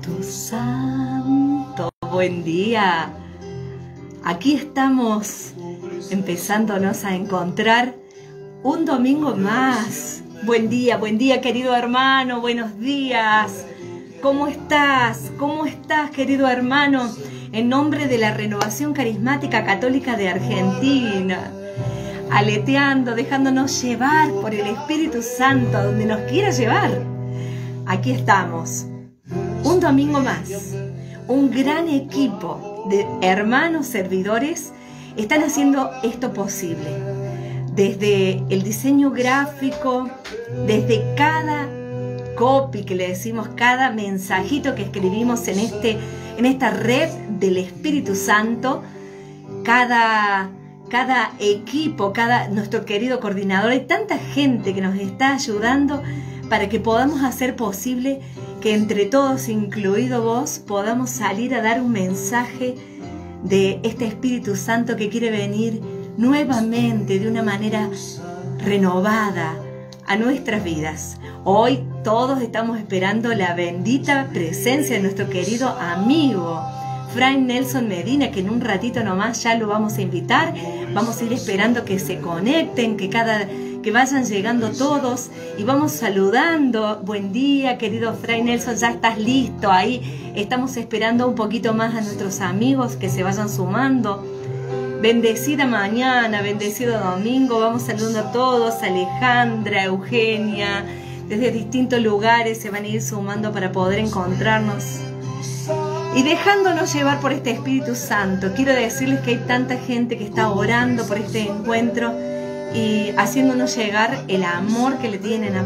Espíritu Santo, buen día. Aquí estamos empezándonos a encontrar un domingo más. Buen día, buen día querido hermano, buenos días. ¿Cómo estás? ¿Cómo estás querido hermano? En nombre de la Renovación Carismática Católica de Argentina aleteando, dejándonos llevar por el Espíritu Santo donde nos quiera llevar. Aquí estamos, un domingo más. Un gran equipo de hermanos servidores están haciendo esto posible. Desde el diseño gráfico, desde cada copy que le decimos, cada mensajito que escribimos en, este, en esta red del Espíritu Santo, cada cada equipo, cada nuestro querido coordinador, hay tanta gente que nos está ayudando para que podamos hacer posible que entre todos, incluido vos, podamos salir a dar un mensaje de este Espíritu Santo que quiere venir nuevamente de una manera renovada a nuestras vidas. Hoy todos estamos esperando la bendita presencia de nuestro querido amigo Fray Nelson Medina, que en un ratito nomás ya lo vamos a invitar. Vamos a ir esperando que se conecten, que cada que vayan llegando todos y vamos saludando. Buen día, querido Fray Nelson, ya estás listo ahí. Estamos esperando un poquito más a nuestros amigos que se vayan sumando. Bendecida mañana, bendecido domingo. Vamos saludando a todos, Alejandra, Eugenia, desde distintos lugares se van a ir sumando para poder encontrarnos y dejándonos llevar por este Espíritu Santo, quiero decirles que hay tanta gente que está orando por este encuentro y haciéndonos llegar el amor que le tienen a,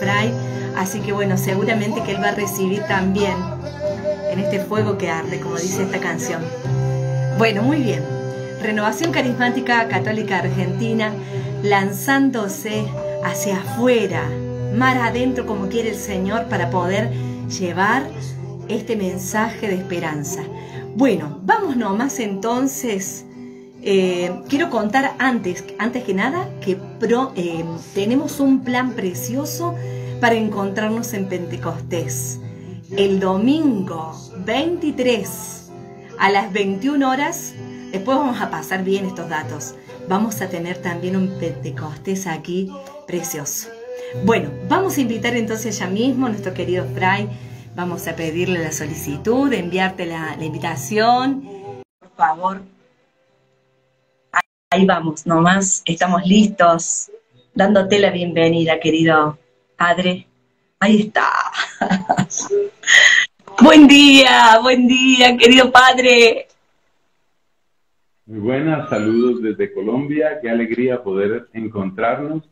Fray. Así que bueno, seguramente que él va a recibir también en este fuego que arde, como dice esta canción. Bueno, muy bien. Renovación Carismática Católica Argentina lanzándose hacia afuera, mar adentro como quiere el Señor para poder llevar este mensaje de esperanza. Bueno, vamos nomás entonces. Eh, quiero contar antes, antes que nada, que eh, tenemos un plan precioso para encontrarnos en Pentecostés. El domingo 23 a las 21 horas, después vamos a pasar bien estos datos. Vamos a tener también un Pentecostés aquí precioso. Bueno, vamos a invitar entonces ya mismo a nuestro querido Fray Vamos a pedirle la solicitud, enviarte la, invitación. Por favor. Ahí vamos, nomás estamos listos, dándote la bienvenida, querido padre. Ahí está. buen día, buen día, querido padre. Muy buenas, saludos desde Colombia. Qué alegría poder encontrarnos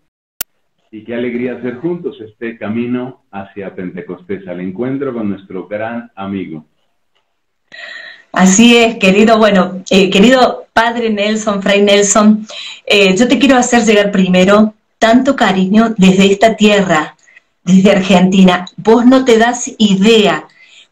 y qué alegría hacer juntos este camino hacia Pentecostés, al encuentro con nuestro gran amigo. Así es, querido, bueno, eh, querido Padre Nelson, Fray Nelson, eh, yo te quiero hacer llegar primero tanto cariño desde esta tierra, desde Argentina. Vos no te das idea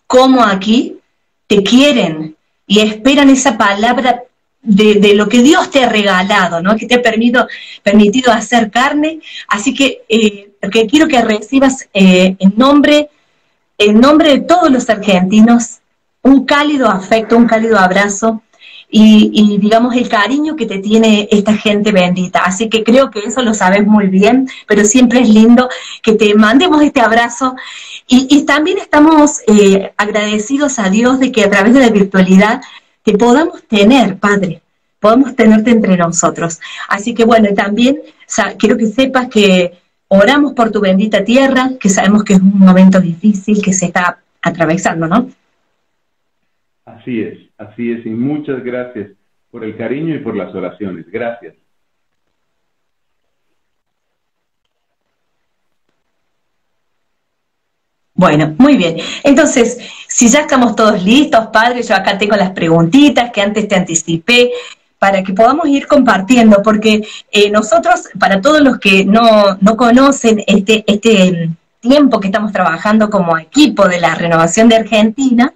cómo aquí te quieren y esperan esa palabra de, lo que Dios te ha regalado, ¿no? que te ha permitido, permitido hacer carne. Así que, eh, quiero que recibas eh, en, nombre, en nombre de todos los argentinos un cálido afecto, un cálido abrazo y, digamos el cariño que te tiene esta gente bendita. Así que creo que eso lo sabes muy bien, pero siempre es lindo que te mandemos este abrazo. Y, también estamos eh, agradecidos a Dios de que a través de la virtualidad que podamos tener, Padre, podamos tenerte entre nosotros. Así que bueno, también quiero que sepas que oramos por tu bendita tierra, que sabemos que es un momento difícil que se está atravesando, ¿no? Así es, así es, y muchas gracias por el cariño y por las oraciones. Gracias. Bueno, muy bien. Entonces, si ya estamos todos listos, padre, yo acá tengo las preguntitas que antes te anticipé para que podamos ir compartiendo, porque eh, nosotros, para todos los que no, no conocen este, este tiempo que estamos trabajando como equipo de la renovación de Argentina,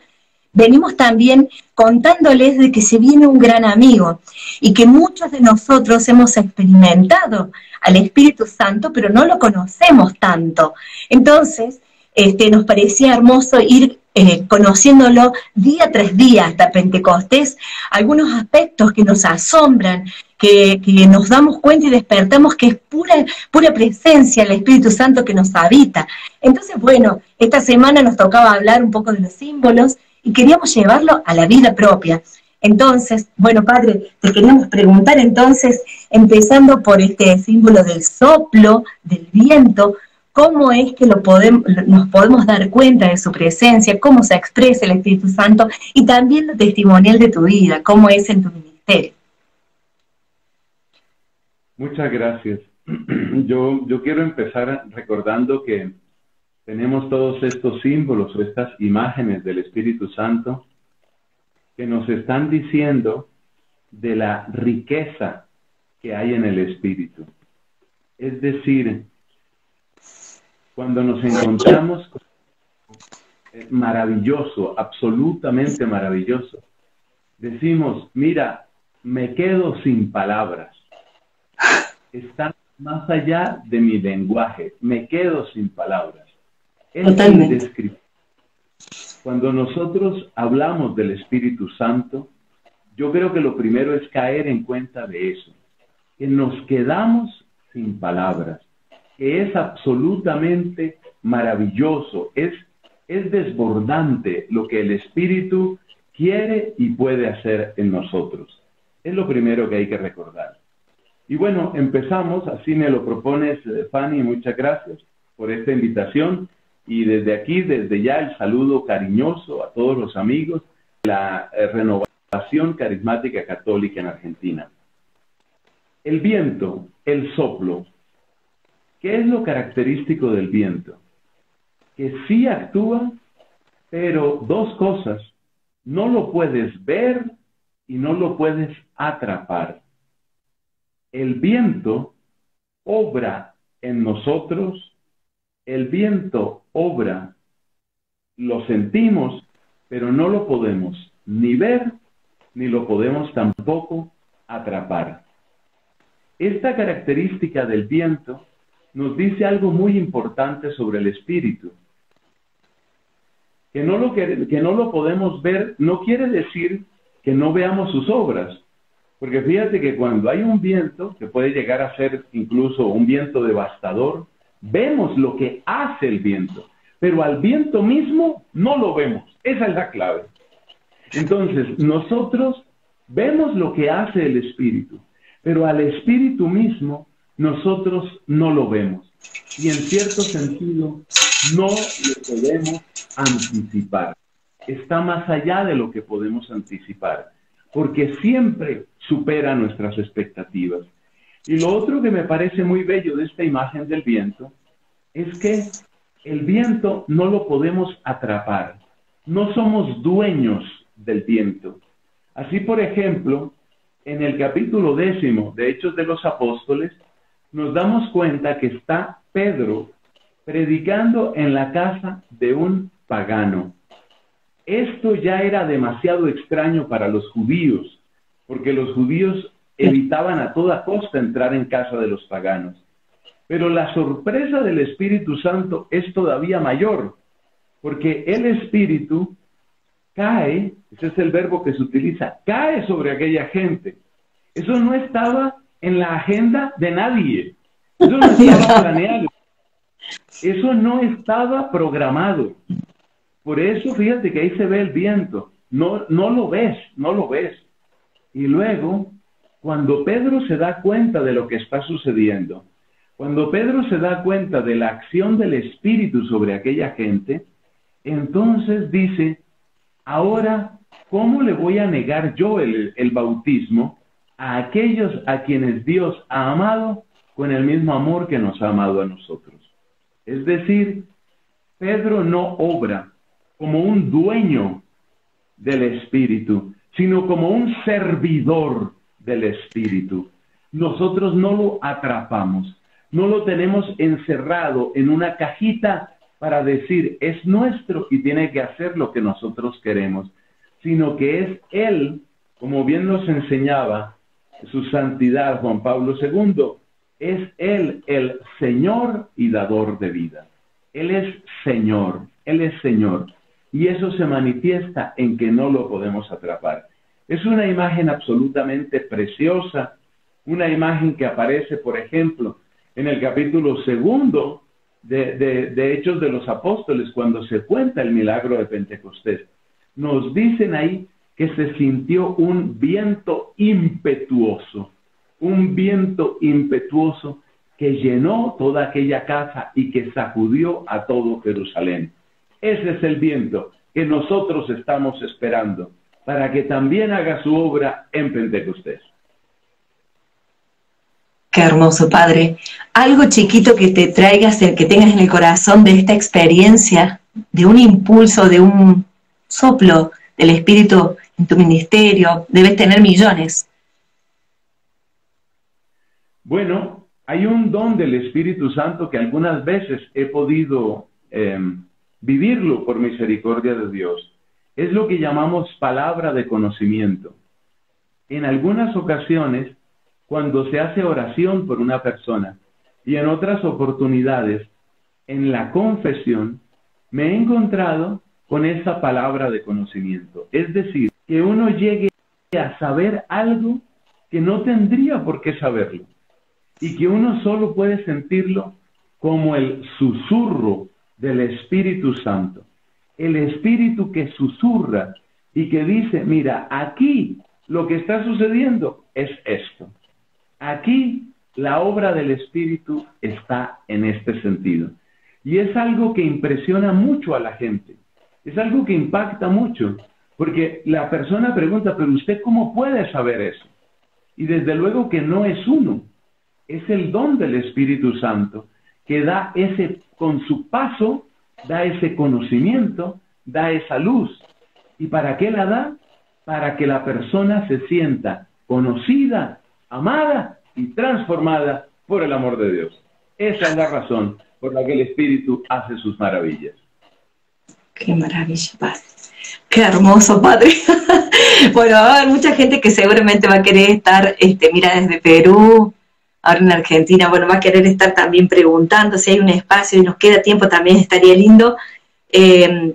venimos también contándoles de que se viene un gran amigo y que muchos de nosotros hemos experimentado al Espíritu Santo, pero no lo conocemos tanto. Entonces, este, nos parecía hermoso ir eh, conociéndolo día tras día hasta Pentecostés, algunos aspectos que nos asombran, que, nos damos cuenta y despertamos que es pura, pura presencia el Espíritu Santo que nos habita. Entonces, bueno, esta semana nos tocaba hablar un poco de los símbolos y queríamos llevarlo a la vida propia. Entonces, bueno, padre, te queríamos preguntar entonces, empezando por este símbolo del soplo, del viento, ¿cómo es que lo podemos, nos podemos dar cuenta de su presencia, cómo se expresa el Espíritu Santo y también lo testimonial de tu vida, cómo es en tu ministerio? Muchas gracias. Yo, yo quiero empezar recordando que tenemos todos estos símbolos o estas imágenes del Espíritu Santo que nos están diciendo de la riqueza que hay en el espíritu. Es decir, cuando nos encontramos con maravilloso, absolutamente maravilloso, decimos, mira, me quedo sin palabras. Está más allá de mi lenguaje, me quedo sin palabras. Es indescriptible. Cuando nosotros hablamos del Espíritu Santo, yo creo que lo primero es caer en cuenta de eso, que nos quedamos sin palabras, que es absolutamente maravilloso, es, es desbordante lo que el Espíritu quiere y puede hacer en nosotros. Es lo primero que hay que recordar. Y bueno, empezamos, así me lo propones, Fanny, muchas gracias por esta invitación. Y desde aquí, desde ya, el saludo cariñoso a todos los amigos de la eh, renovación carismática católica en Argentina. El viento, el soplo. ¿Qué es lo característico del viento? Que sí actúa, pero dos cosas. No lo puedes ver y no lo puedes atrapar. El viento obra en nosotros el viento obra, lo sentimos, pero no lo podemos ni ver, ni lo podemos tampoco atrapar. Esta característica del viento nos dice algo muy importante sobre el espíritu. Que no, lo que, no lo podemos ver no quiere decir que no veamos sus obras. Porque fíjate que cuando hay un viento, que puede llegar a ser incluso un viento devastador, vemos lo que hace el viento, pero al viento mismo no lo vemos. Esa es la clave. Entonces, nosotros vemos lo que hace el espíritu, pero al espíritu mismo nosotros no lo vemos. Y en cierto sentido, no lo podemos anticipar. Está más allá de lo que podemos anticipar, porque siempre supera nuestras expectativas. Y lo otro que me parece muy bello de esta imagen del viento es que el viento no lo podemos atrapar. No somos dueños del viento. Así, por ejemplo, en el capítulo décimo de Hechos de los Apóstoles, nos damos cuenta que está Pedro predicando en la casa de un pagano. Esto ya era demasiado extraño para los judíos, porque los judíos evitaban a toda costa entrar en casa de los paganos. Pero la sorpresa del Espíritu Santo es todavía mayor, porque el Espíritu cae, ese es el verbo que se utiliza, cae sobre aquella gente. Eso no estaba en la agenda de nadie. Eso no estaba planeado. Eso no estaba programado. Por eso, fíjate que ahí se ve el viento. No, no lo ves, no lo ves. Y luego cuando Pedro se da cuenta de lo que está sucediendo, cuando Pedro se da cuenta de la acción del Espíritu sobre aquella gente, entonces dice, ahora, ¿cómo le voy a negar yo el, el, bautismo a aquellos a quienes Dios ha amado con el mismo amor que nos ha amado a nosotros? Es decir, Pedro no obra como un dueño del Espíritu, sino como un servidor del Espíritu. Nosotros no lo atrapamos, no lo tenemos encerrado en una cajita para decir es nuestro y tiene que hacer lo que nosotros queremos, sino que es Él, como bien nos enseñaba su santidad Juan Pablo II, es Él el Señor y dador de vida. Él es Señor, Él es Señor. y eso se manifiesta en que no lo podemos atrapar. Es una imagen absolutamente preciosa, una imagen que aparece, por ejemplo, en el capítulo segundo de, Hechos de los Apóstoles, cuando se cuenta el milagro de Pentecostés. Nos dicen ahí que se sintió un viento impetuoso, un viento impetuoso que llenó toda aquella casa y que sacudió a todo Jerusalén. Ese es el viento que nosotros estamos esperando para que también haga su obra en Pentecostés. Qué hermoso, Padre. Algo chiquito que te traigas, que tengas en el corazón de esta experiencia, de un impulso, de un soplo del Espíritu en tu ministerio. Debes tener millones. Bueno, hay un don del Espíritu Santo que algunas veces he podido eh, vivirlo por misericordia de Dios. Es lo que llamamos palabra de conocimiento. En algunas ocasiones, cuando se hace oración por una persona y en otras oportunidades, en la confesión, me he encontrado con esa palabra de conocimiento. Es decir, que uno llegue a saber algo que no tendría por qué saberlo y que uno solo puede sentirlo como el susurro del Espíritu Santo. El Espíritu que susurra y que dice, mira, aquí lo que está sucediendo es esto. Aquí la obra del Espíritu está en este sentido. Y es algo que impresiona mucho a la gente. Es algo que impacta mucho. Porque la persona pregunta, pero usted cómo puede saber eso? Y desde luego que no es uno. Es el don del Espíritu Santo que da ese, con su paso, da ese conocimiento, da esa luz. ¿Y para qué la da? Para que la persona se sienta conocida, amada y transformada por el amor de Dios. Esa es la razón por la que el Espíritu hace sus maravillas. Qué maravilla, Padre. Qué hermoso, Padre. bueno, va a haber mucha gente que seguramente va a querer estar, este, mira, desde Perú, ahora en Argentina, bueno, va a querer estar también preguntando si hay un espacio y nos queda tiempo, también estaría lindo eh,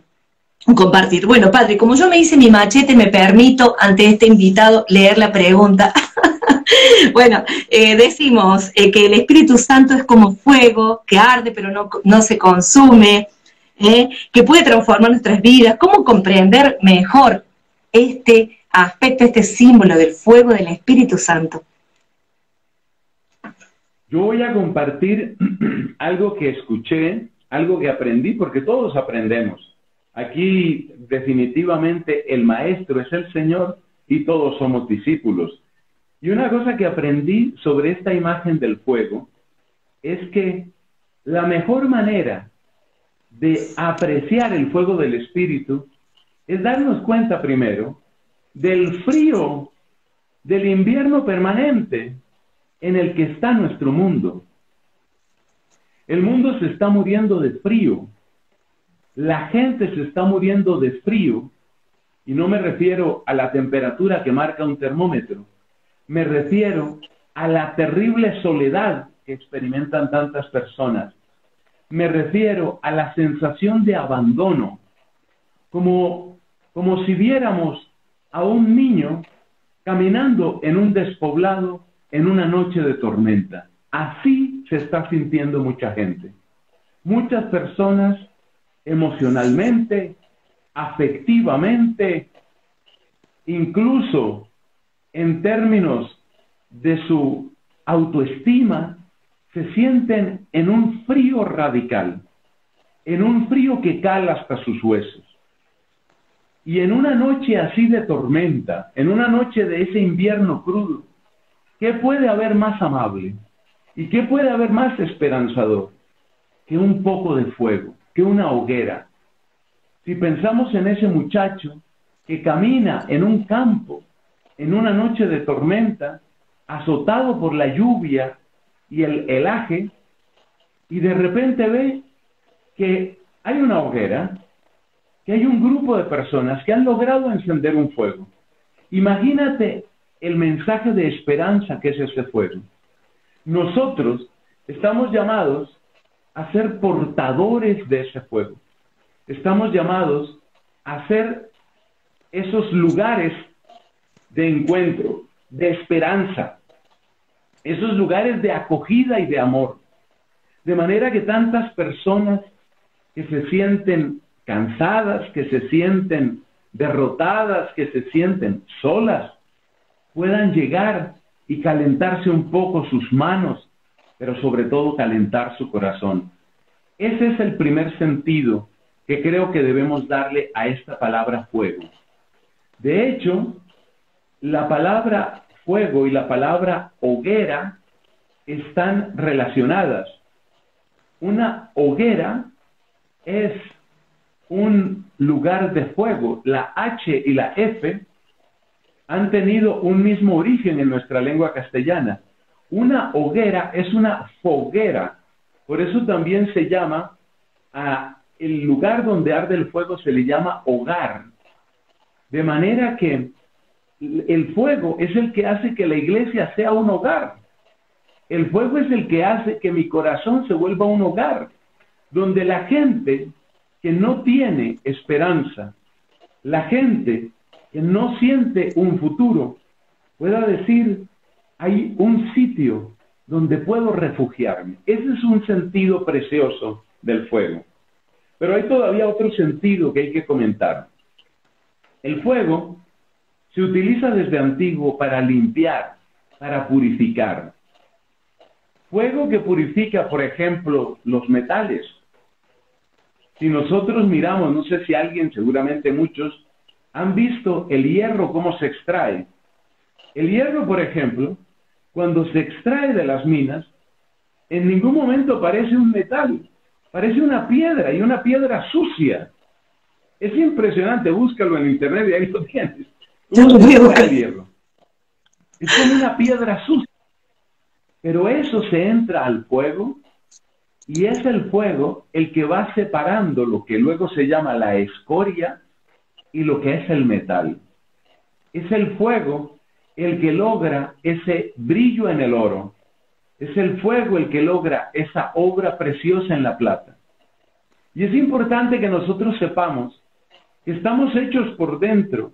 compartir. Bueno, padre, como yo me hice mi machete, me permito ante este invitado leer la pregunta. bueno, eh, decimos eh, que el Espíritu Santo es como fuego que arde pero no, no se consume, que puede transformar nuestras vidas. ¿Cómo comprender mejor este aspecto, este símbolo del fuego del Espíritu Santo? Yo voy a compartir algo que escuché, algo que aprendí, porque todos aprendemos. Aquí definitivamente el maestro es el Señor y todos somos discípulos. Y una cosa que aprendí sobre esta imagen del fuego es que la mejor manera de apreciar el fuego del Espíritu es darnos cuenta primero del frío del invierno permanente en el que está nuestro mundo. El mundo se está muriendo de frío. La gente se está muriendo de frío. Y no me refiero a la temperatura que marca un termómetro. Me refiero a la terrible soledad que experimentan tantas personas. Me refiero a la sensación de abandono. Como, como si viéramos a un niño caminando en un despoblado en una noche de tormenta. Así se está sintiendo mucha gente. Muchas personas emocionalmente, afectivamente, incluso en términos de su autoestima, se sienten en un frío radical, en un frío que cala hasta sus huesos. Y en una noche así de tormenta, en una noche de ese invierno crudo, ¿Qué puede haber más amable? ¿Y qué puede haber más esperanzador que un poco de fuego, que una hoguera? Si pensamos en ese muchacho que camina en un campo, en una noche de tormenta, azotado por la lluvia y el helaje, y de repente ve que hay una hoguera, que hay un grupo de personas que han logrado encender un fuego. Imagínate el mensaje de esperanza que es ese fuego. Nosotros estamos llamados a ser portadores de ese fuego. Estamos llamados hacer esos lugares de encuentro, de esperanza, esos lugares de acogida y de amor. De manera que tantas personas que se sienten cansadas, que se sienten derrotadas, que se sienten solas, puedan llegar y calentarse un poco sus manos, pero sobre todo calentar su corazón. Ese es el primer sentido que creo que debemos darle a esta palabra fuego. De hecho, la palabra fuego y la palabra hoguera están relacionadas. Una hoguera es un lugar de fuego. La H y la F han tenido un mismo origen en nuestra lengua castellana. Una hoguera es una foguera. Por eso también se llama a el lugar donde arde el fuego se le llama hogar. De manera que el fuego es el que hace que la iglesia sea un hogar. El fuego es el que hace que mi corazón se vuelva un hogar, donde la gente que no tiene esperanza, la gente que no siente un futuro, pueda decir, hay un sitio donde puedo refugiarme. Ese es un sentido precioso del fuego. Pero hay todavía otro sentido que hay que comentar. El fuego se utiliza desde antiguo para limpiar, para purificar. Fuego que purifica, por ejemplo, los metales. Si nosotros miramos, no sé si alguien, seguramente muchos, han visto el hierro, cómo se extrae. El hierro, por ejemplo, cuando se extrae de las minas, en ningún momento parece un metal, parece una piedra y una piedra sucia. Es impresionante, búscalo en internet y ahí lo tienes. el hierro? Es como una piedra sucia. Pero eso se entra al fuego y es el fuego el que va separando lo que luego se llama la escoria y lo que es el metal. Es el fuego el que logra ese brillo en el oro. Es el fuego el que logra esa obra preciosa en la plata. Y es importante que nosotros sepamos que estamos hechos por dentro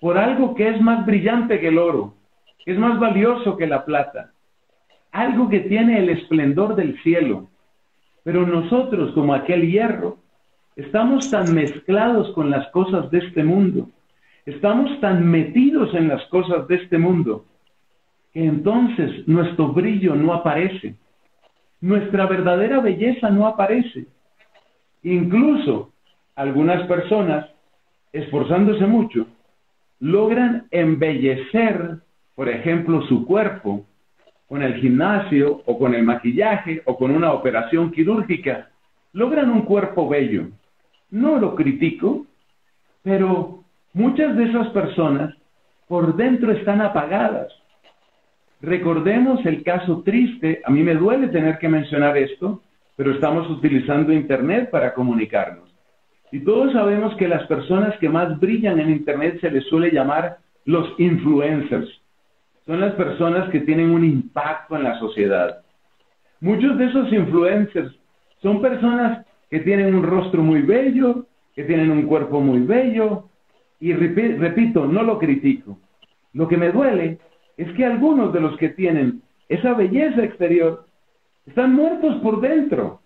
por algo que es más brillante que el oro, que es más valioso que la plata, algo que tiene el esplendor del cielo. Pero nosotros, como aquel hierro, Estamos tan mezclados con las cosas de este mundo, estamos tan metidos en las cosas de este mundo, que entonces nuestro brillo no aparece, nuestra verdadera belleza no aparece. Incluso algunas personas, esforzándose mucho, logran embellecer, por ejemplo, su cuerpo con el gimnasio o con el maquillaje o con una operación quirúrgica. Logran un cuerpo bello, no lo critico, pero muchas de esas personas por dentro están apagadas. Recordemos el caso triste, a mí me duele tener que mencionar esto, pero estamos utilizando Internet para comunicarnos. Y todos sabemos que las personas que más brillan en Internet se les suele llamar los influencers. Son las personas que tienen un impacto en la sociedad. Muchos de esos influencers son personas que tienen un rostro muy bello, que tienen un cuerpo muy bello, y repito, no lo critico. Lo que me duele es que algunos de los que tienen esa belleza exterior están muertos por dentro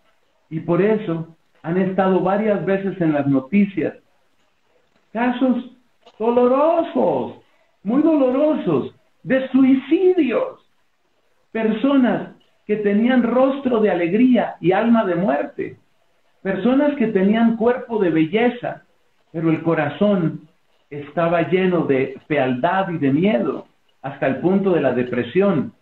y por eso han estado varias veces en las noticias. Casos dolorosos, muy dolorosos, de suicidios. Personas que tenían rostro de alegría y alma de muerte. Personas que tenían cuerpo de belleza, pero el corazón estaba lleno de fealdad y de miedo, hasta el punto de la depresión.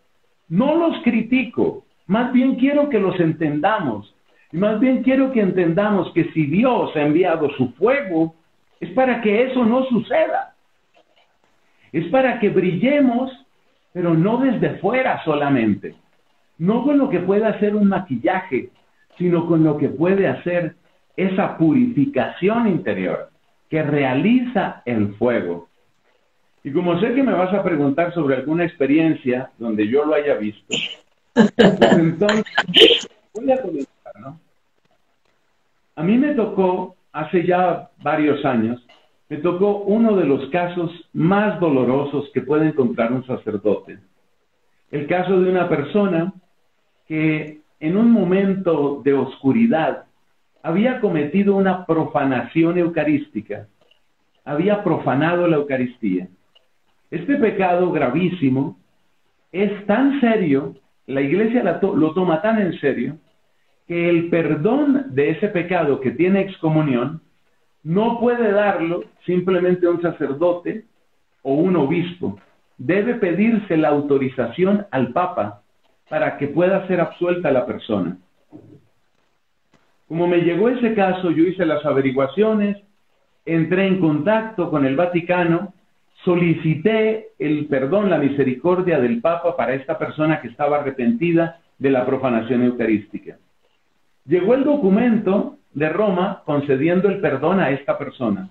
No los critico, más bien quiero que los entendamos. Y más bien quiero que entendamos que si Dios ha enviado su fuego, es para que eso no suceda. Es para que brillemos, pero no desde fuera solamente. No con lo que pueda hacer un maquillaje, sino con lo que puede hacer esa purificación interior que realiza el fuego. Y como sé que me vas a preguntar sobre alguna experiencia donde yo lo haya visto, pues entonces voy a comenzar, ¿no? A mí me tocó hace ya varios años me tocó uno de los casos más dolorosos que puede encontrar un sacerdote. El caso de una persona que en un momento de oscuridad había cometido una profanación eucarística, había profanado la Eucaristía. Este pecado gravísimo es tan serio, la iglesia lo toma tan en serio, que el perdón de ese pecado que tiene excomunión no puede darlo simplemente un sacerdote o un obispo. Debe pedirse la autorización al Papa para que pueda ser absuelta la persona. Como me llegó ese caso, yo hice las averiguaciones, entré en contacto con el Vaticano, solicité el perdón, la misericordia del Papa para esta persona que estaba arrepentida de la profanación eucarística. Llegó el documento de Roma concediendo el perdón a esta persona.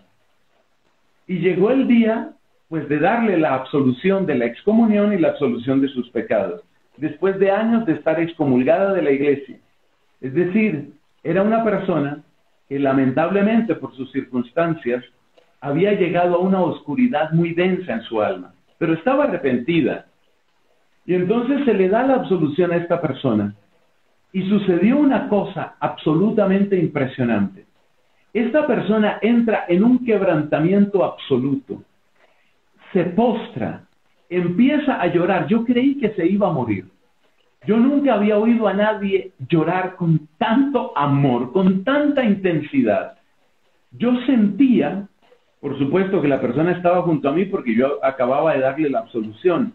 Y llegó el día, pues, de darle la absolución de la excomunión y la absolución de sus pecados, después de años de estar excomulgada de la iglesia. Es decir, era una persona que lamentablemente por sus circunstancias había llegado a una oscuridad muy densa en su alma, pero estaba arrepentida. Y entonces se le da la absolución a esta persona y sucedió una cosa absolutamente impresionante. Esta persona entra en un quebrantamiento absoluto, se postra, empieza a llorar. Yo creí que se iba a morir. Yo nunca había oído a nadie llorar con tanto amor, con tanta intensidad. Yo sentía, por supuesto que la persona estaba junto a mí porque yo acababa de darle la absolución,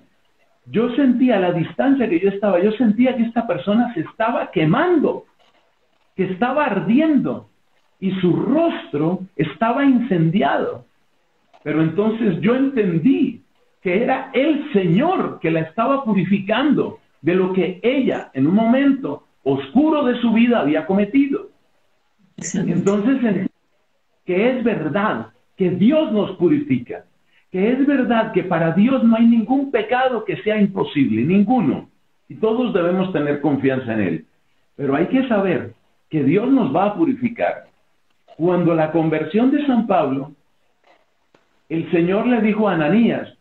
yo sentía la distancia que yo estaba, yo sentía que esta persona se estaba quemando, que estaba ardiendo y su rostro estaba incendiado. Pero entonces yo entendí que era el Señor que la estaba purificando de lo que ella en un momento oscuro de su vida había cometido. Entonces, que es verdad que Dios nos purifica, que es verdad que para Dios no hay ningún pecado que sea imposible, ninguno. Y todos debemos tener confianza en Él. Pero hay que saber que Dios nos va a purificar. Cuando la conversión de San Pablo, el Señor le dijo a Ananías,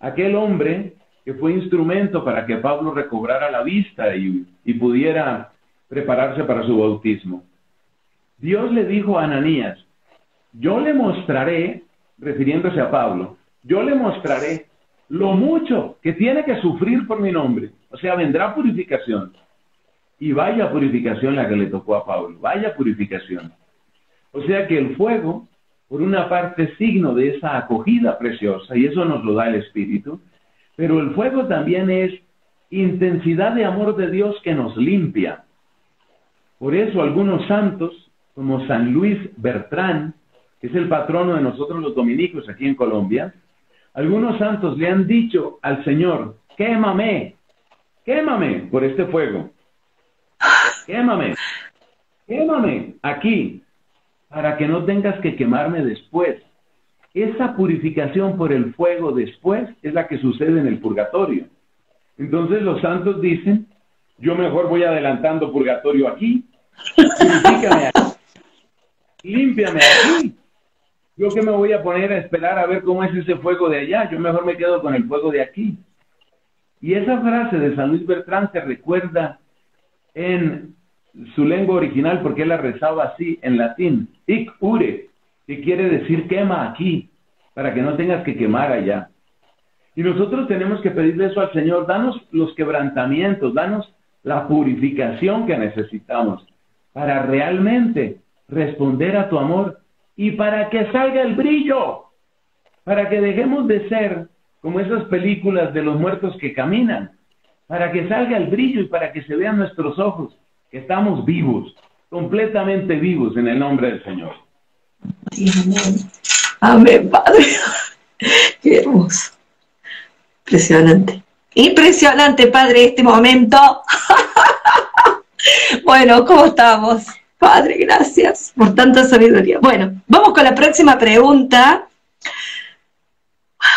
aquel hombre que fue instrumento para que Pablo recobrara la vista y, pudiera prepararse para su bautismo. Dios le dijo a Ananías, yo le mostraré, refiriéndose a Pablo, yo le mostraré lo mucho que tiene que sufrir por mi nombre. O sea, vendrá purificación. Y vaya purificación la que le tocó a Pablo, vaya purificación. O sea que el fuego, por una parte, signo de esa acogida preciosa, y eso nos lo da el Espíritu, pero el fuego también es intensidad de amor de Dios que nos limpia. Por eso algunos santos, como San Luis Bertrán, que es el patrono de nosotros los dominicos aquí en Colombia, algunos santos le han dicho al Señor, quémame, quémame por este fuego, quémame, quémame aquí, para que no tengas que quemarme después. Esa purificación por el fuego después es la que sucede en el purgatorio. Entonces los santos dicen, yo mejor voy adelantando purgatorio aquí, purifícame aquí, límpiame aquí, yo que me voy a poner a esperar a ver cómo es ese fuego de allá, yo mejor me quedo con el fuego de aquí. Y esa frase de San Luis Bertrán se recuerda en su lengua original porque él la rezaba así en latín, ic ure, que quiere decir quema aquí, para que no tengas que quemar allá. Y nosotros tenemos que pedirle eso al Señor, danos los quebrantamientos, danos la purificación que necesitamos para realmente responder a tu amor y para que salga el brillo, para que dejemos de ser como esas películas de los muertos que caminan, para que salga el brillo y para que se vean nuestros ojos, que estamos vivos, completamente vivos en el nombre del Señor. amén. Amén, Padre. Qué hermoso. Impresionante. Impresionante, Padre, este momento. bueno, ¿cómo estamos? Padre, gracias por tanta sabiduría. Bueno, vamos con la próxima pregunta.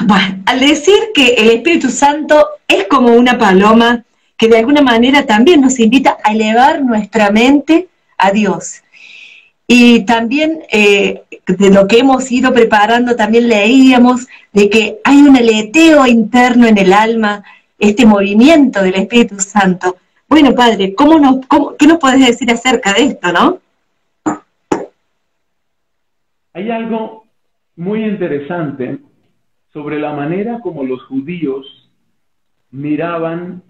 Bueno, al decir que el Espíritu Santo es como una paloma que de alguna manera también nos invita a elevar nuestra mente a Dios. Y también eh, de lo que hemos ido preparando, también leíamos de que hay un aleteo interno en el alma, este movimiento del Espíritu Santo. Bueno, Padre, ¿cómo nos, ¿qué nos podés decir acerca de esto, no? Hay algo muy interesante sobre la manera como los judíos miraban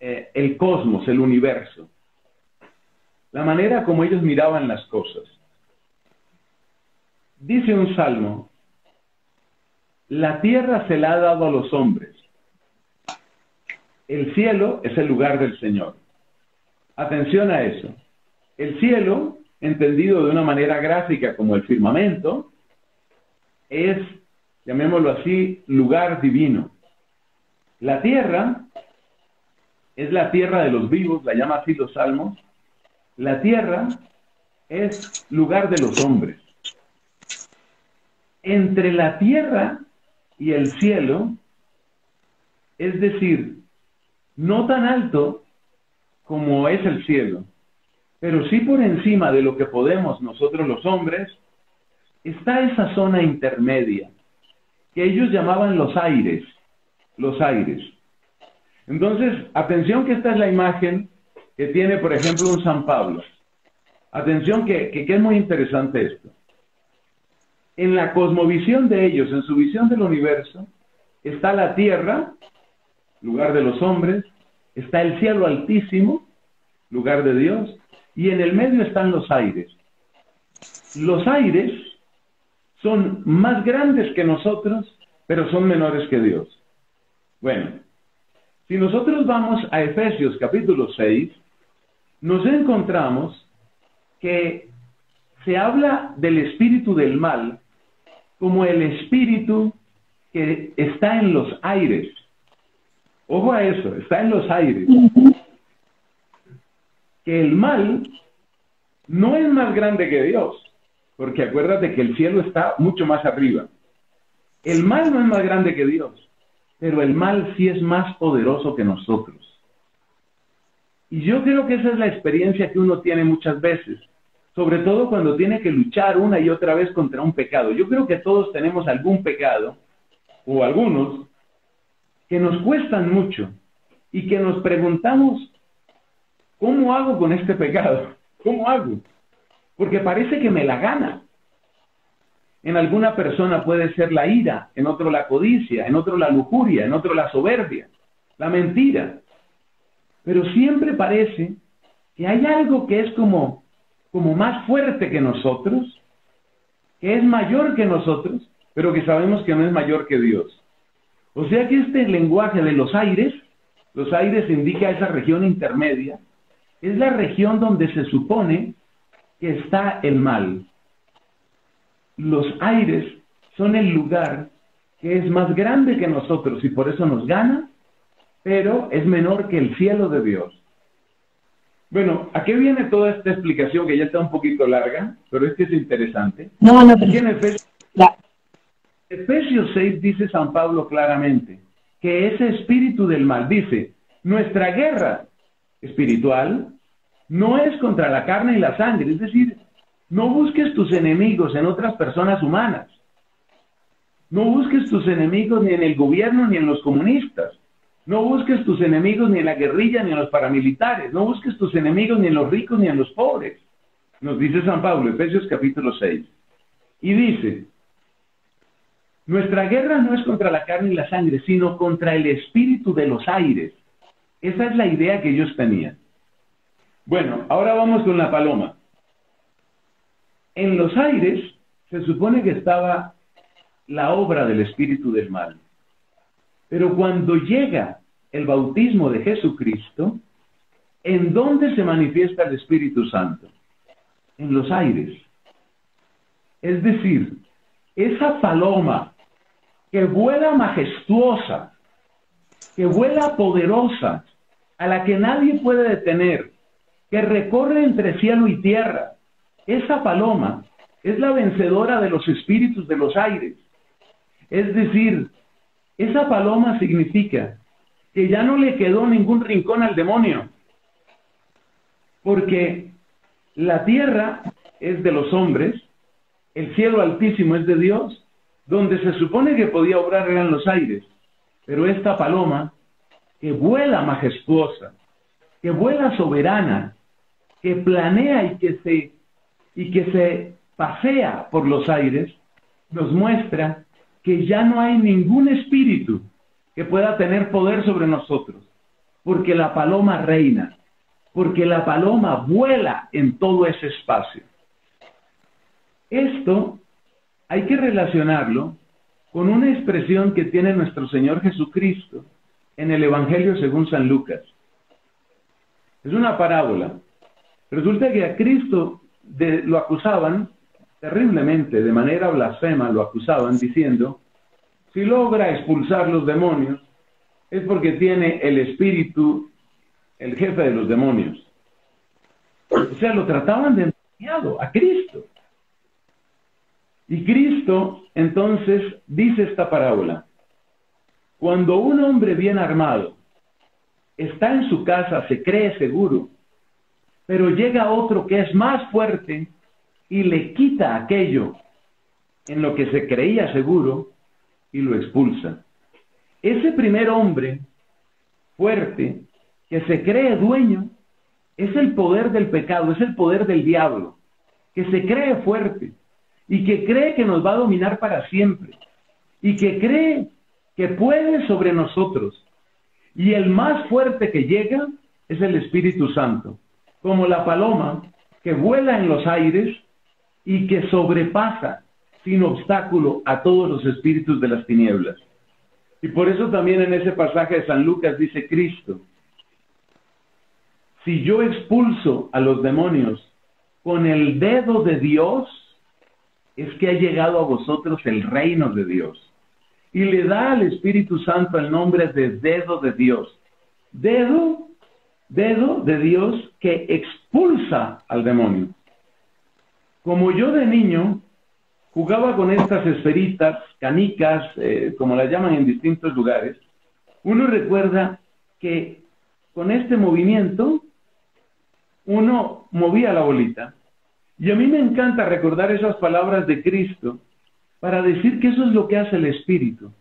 eh, el cosmos, el universo, la manera como ellos miraban las cosas. Dice un salmo, la tierra se la ha dado a los hombres, el cielo es el lugar del Señor. Atención a eso. El cielo, entendido de una manera gráfica como el firmamento, es llamémoslo así, lugar divino. La tierra es la tierra de los vivos, la llama así los salmos. La tierra es lugar de los hombres. Entre la tierra y el cielo, es decir, no tan alto como es el cielo, pero sí por encima de lo que podemos nosotros los hombres, está esa zona intermedia, que ellos llamaban los aires, los aires. Entonces, atención que esta es la imagen que tiene, por ejemplo, un San Pablo. Atención que, que, es muy interesante esto. En la cosmovisión de ellos, en su visión del universo, está la tierra, lugar de los hombres, está el cielo altísimo, lugar de Dios, y en el medio están los aires. Los aires son más grandes que nosotros, pero son menores que Dios. Bueno, si nosotros vamos a Efesios capítulo 6, nos encontramos que se habla del espíritu del mal como el espíritu que está en los aires. Ojo a eso, está en los aires. Que el mal no es más grande que Dios porque acuérdate que el cielo está mucho más arriba. El mal no es más grande que Dios, pero el mal sí es más poderoso que nosotros. Y yo creo que esa es la experiencia que uno tiene muchas veces, sobre todo cuando tiene que luchar una y otra vez contra un pecado. Yo creo que todos tenemos algún pecado, o algunos, que nos cuestan mucho y que nos preguntamos, ¿cómo hago con este pecado? ¿Cómo hago? porque parece que me la gana. En alguna persona puede ser la ira, en otro la codicia, en otro la lujuria, en otro la soberbia, la mentira. Pero siempre parece que hay algo que es como, como más fuerte que nosotros, que es mayor que nosotros, pero que sabemos que no es mayor que Dios. O sea que este lenguaje de los aires, los aires indica esa región intermedia, es la región donde se supone que está el mal. Los aires son el lugar que es más grande que nosotros y por eso nos gana, pero es menor que el cielo de Dios. Bueno, ¿a qué viene toda esta explicación que ya está un poquito larga, pero es que es interesante? No, no, pero... En Efesios, Efesios 6 dice San Pablo claramente que ese espíritu del mal, dice, nuestra guerra espiritual no es contra la carne y la sangre, es decir, no busques tus enemigos en otras personas humanas. No busques tus enemigos ni en el gobierno ni en los comunistas. No busques tus enemigos ni en la guerrilla ni en los paramilitares. No busques tus enemigos ni en los ricos ni en los pobres. Nos dice San Pablo, Efesios capítulo 6. Y dice, nuestra guerra no es contra la carne y la sangre, sino contra el espíritu de los aires. Esa es la idea que ellos tenían. Bueno, ahora vamos con la paloma. En los aires se supone que estaba la obra del espíritu del mal. Pero cuando llega el bautismo de Jesucristo, ¿en dónde se manifiesta el Espíritu Santo? En los aires. Es decir, esa paloma que vuela majestuosa, que vuela poderosa, a la que nadie puede detener, que recorre entre cielo y tierra. Esa paloma es la vencedora de los espíritus de los aires. Es decir, esa paloma significa que ya no le quedó ningún rincón al demonio, porque la tierra es de los hombres, el cielo altísimo es de Dios, donde se supone que podía obrar eran los aires, pero esta paloma que vuela majestuosa, que vuela soberana, que planea y que se y que se pasea por los aires, nos muestra que ya no hay ningún espíritu que pueda tener poder sobre nosotros, porque la paloma reina, porque la paloma vuela en todo ese espacio. Esto hay que relacionarlo con una expresión que tiene nuestro Señor Jesucristo en el Evangelio según San Lucas. Es una parábola. Resulta que a Cristo lo acusaban terriblemente, de manera blasfema, lo acusaban diciendo, si logra expulsar los demonios, es porque tiene el espíritu, el jefe de los demonios. O sea, lo trataban de endemoniado a Cristo. Y Cristo entonces dice esta parábola. Cuando un hombre bien armado está en su casa, se cree seguro, pero llega otro que es más fuerte y le quita aquello en lo que se creía seguro y lo expulsa. Ese primer hombre fuerte que se cree dueño es el poder del pecado, es el poder del diablo, que se cree fuerte y que cree que nos va a dominar para siempre y que cree que puede sobre nosotros. Y el más fuerte que llega es el Espíritu Santo, como la paloma que vuela en los aires y que sobrepasa sin obstáculo a todos los espíritus de las tinieblas. Y por eso también en ese pasaje de San Lucas dice Cristo, si yo expulso a los demonios con el dedo de Dios, es que ha llegado a vosotros el reino de Dios. Y le da al Espíritu Santo el nombre de dedo de Dios. Dedo, dedo de Dios que expulsa al demonio. Como yo de niño jugaba con estas esferitas, canicas, eh, como las llaman en distintos lugares, uno recuerda que con este movimiento uno movía la bolita. Y a mí me encanta recordar esas palabras de Cristo para decir que eso es lo que hace el Espíritu.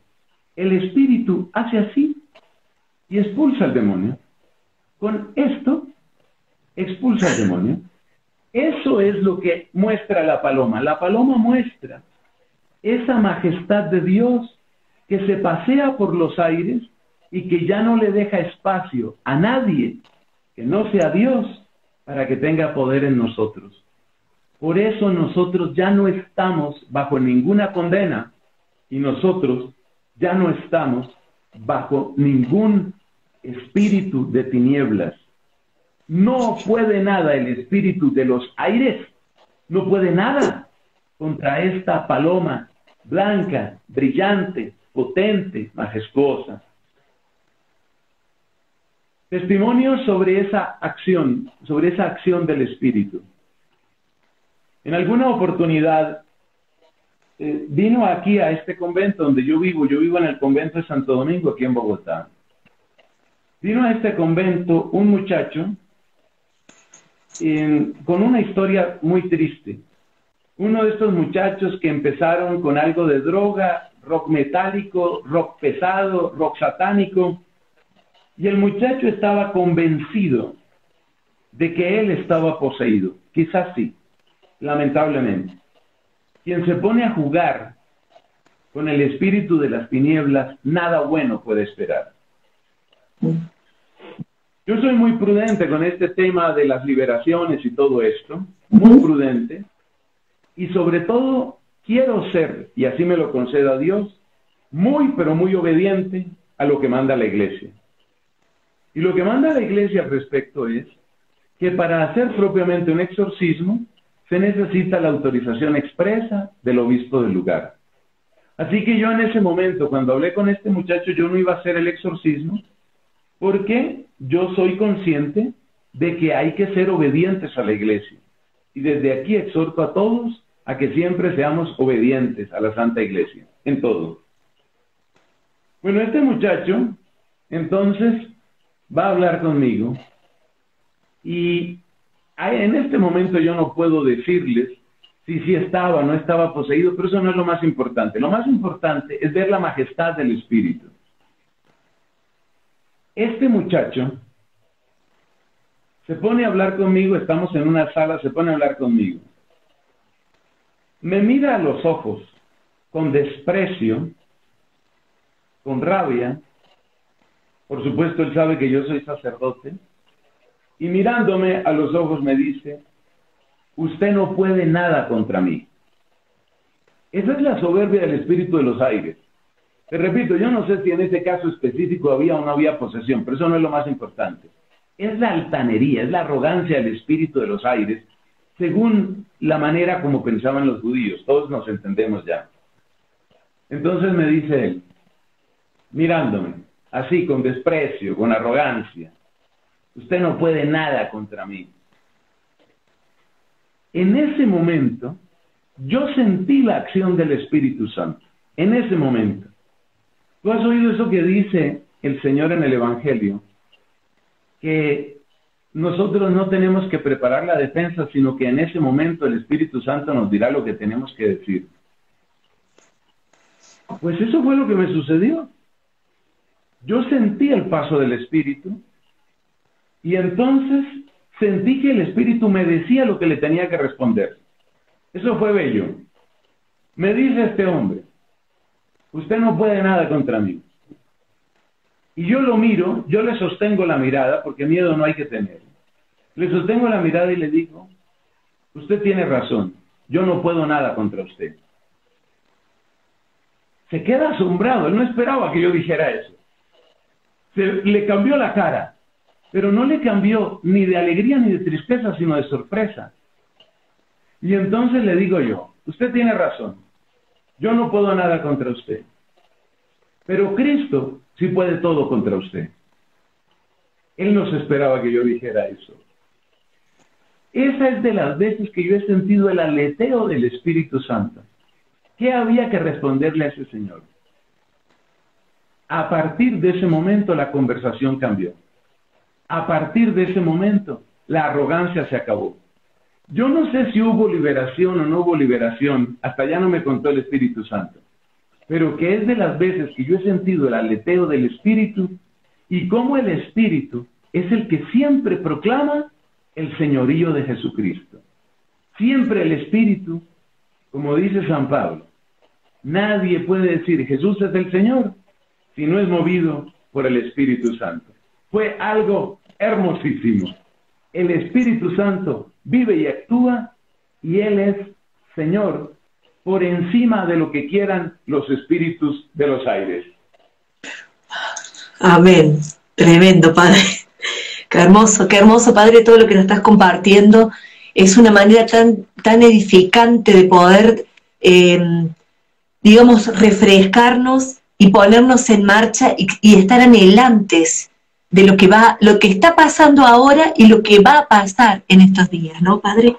El Espíritu hace así y expulsa al demonio. Con esto, expulsa al demonio. Eso es lo que muestra la paloma. La paloma muestra esa majestad de Dios que se pasea por los aires y que ya no le deja espacio a nadie que no sea Dios para que tenga poder en nosotros. Por eso nosotros ya no estamos bajo ninguna condena y nosotros ya no estamos bajo ningún espíritu de tinieblas. No puede nada el espíritu de los aires, no puede nada contra esta paloma blanca, brillante, potente, majestuosa. Testimonios sobre esa acción, sobre esa acción del espíritu. En alguna oportunidad eh, vino aquí a este convento donde yo vivo, yo vivo en el convento de Santo Domingo, aquí en Bogotá. Vino a este convento un muchacho con una historia muy triste. Uno de estos muchachos que empezaron con algo de droga, rock metálico, rock pesado, rock satánico, y el muchacho estaba convencido de que él estaba poseído. Quizás sí, lamentablemente. Quien se pone a jugar con el espíritu de las tinieblas, nada bueno puede esperar. Yo soy muy prudente con este tema de las liberaciones y todo esto, muy prudente, y sobre todo quiero ser, y así me lo conceda Dios, muy pero muy obediente a lo que manda la iglesia. Y lo que manda la iglesia al respecto es que para hacer propiamente un exorcismo se necesita la autorización expresa del obispo del lugar. Así que yo en ese momento, cuando hablé con este muchacho, yo no iba a hacer el exorcismo, porque yo soy consciente de que hay que ser obedientes a la iglesia. Y desde aquí exhorto a todos a que siempre seamos obedientes a la Santa Iglesia, en todo. Bueno, este muchacho entonces va a hablar conmigo y en este momento yo no puedo decirles si sí estaba o no estaba poseído, pero eso no es lo más importante. Lo más importante es ver la majestad del Espíritu. Este muchacho se pone a hablar conmigo, estamos en una sala, se pone a hablar conmigo. Me mira a los ojos con desprecio, con rabia. Por supuesto, él sabe que yo soy sacerdote. Y mirándome a los ojos me dice, usted no puede nada contra mí. Esa es la soberbia del espíritu de los aires. Te repito, yo no sé si en ese caso específico había o no había posesión, pero eso no es lo más importante. Es la altanería, es la arrogancia del espíritu de los aires, según la manera como pensaban los judíos. Todos nos entendemos ya. Entonces me dice él, mirándome, así con desprecio, con arrogancia, usted no puede nada contra mí. En ese momento, yo sentí la acción del Espíritu Santo. En ese momento. ¿Tú has oído eso que dice el Señor en el Evangelio? Que nosotros no tenemos que preparar la defensa, sino que en ese momento el Espíritu Santo nos dirá lo que tenemos que decir. Pues eso fue lo que me sucedió. Yo sentí el paso del Espíritu y entonces sentí que el Espíritu me decía lo que le tenía que responder. Eso fue bello. Me dice este hombre, usted no puede nada contra mí. Y yo lo miro, yo le sostengo la mirada, porque miedo no hay que tener. Le sostengo la mirada y le digo, usted tiene razón, yo no puedo nada contra usted. Se queda asombrado, él no esperaba que yo dijera eso. Se le cambió la cara pero no le cambió ni de alegría ni de tristeza, sino de sorpresa. Y entonces le digo yo, usted tiene razón, yo no puedo nada contra usted, pero Cristo sí puede todo contra usted. Él no se esperaba que yo dijera eso. Esa es de las veces que yo he sentido el aleteo del Espíritu Santo. ¿Qué había que responderle a ese señor? A partir de ese momento la conversación cambió. A partir de ese momento, la arrogancia se acabó. Yo no sé si hubo liberación o no hubo liberación, hasta ya no me contó el Espíritu Santo, pero que es de las veces que yo he sentido el aleteo del Espíritu y cómo el Espíritu es el que siempre proclama el señorío de Jesucristo. Siempre el Espíritu, como dice San Pablo, nadie puede decir Jesús es el Señor si no es movido por el Espíritu Santo. Fue algo hermosísimo. El Espíritu Santo vive y actúa y Él es Señor por encima de lo que quieran los espíritus de los aires. Amén. Tremendo, Padre. Qué hermoso, qué hermoso, Padre, todo lo que nos estás compartiendo. Es una manera tan, tan edificante de poder, em, digamos, refrescarnos y ponernos en marcha y, y estar anhelantes de lo que va, lo que está pasando ahora y lo que va a pasar en estos días, ¿no, Padre?